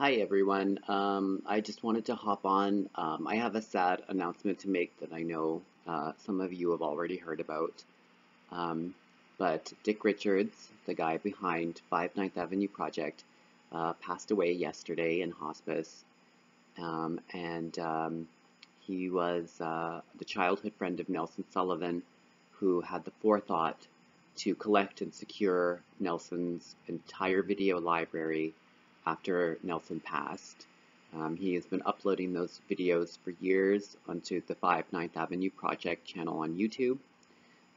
Hi everyone. Um, I just wanted to hop on. Um, I have a sad announcement to make that I know uh, some of you have already heard about. Um, but Dick Richards, the guy behind 5 9th Avenue Project, uh, passed away yesterday in hospice. Um, and um, he was uh, the childhood friend of Nelson Sullivan, who had the forethought to collect and secure Nelson's entire video library after Nelson passed. Um, he has been uploading those videos for years onto the 5 9th Avenue Project channel on YouTube.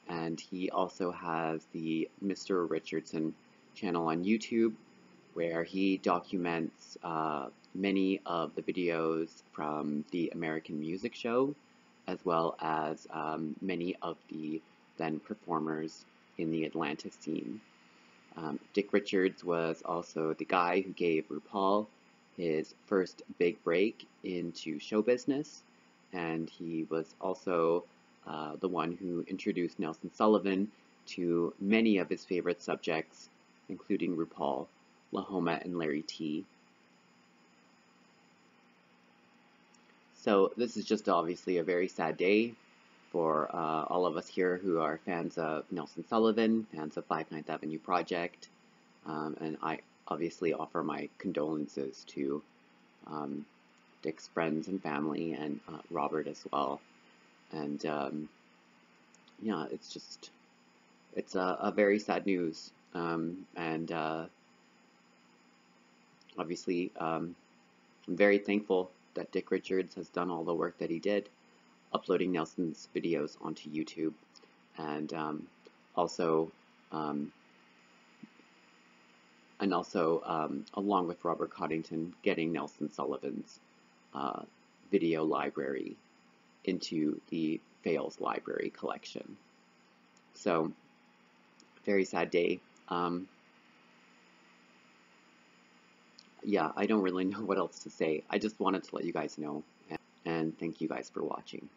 And he also has the Mr. Richardson channel on YouTube, where he documents uh, many of the videos from the American Music Show, as well as um, many of the then performers in the Atlanta scene. Um, Dick Richards was also the guy who gave RuPaul his first big break into show business, and he was also uh, the one who introduced Nelson Sullivan to many of his favorite subjects, including RuPaul, Lahoma, and Larry Tee. So this is just obviously a very sad day for uh, all of us here who are fans of Nelson Sullivan, fans of 5 9th Avenue Project, um, and I obviously offer my condolences to um, Dick's friends and family and uh, Robert as well. And um, yeah, it's just, it's a, a very sad news. Um, and uh, obviously, um, I'm very thankful that Dick Richards has done all the work that he did uploading Nelson's videos onto YouTube and um, also um, and also um, along with Robert Coddington getting Nelson Sullivan's uh, video library into the Fales library collection. So very sad day. Um, yeah, I don't really know what else to say. I just wanted to let you guys know and, and thank you guys for watching.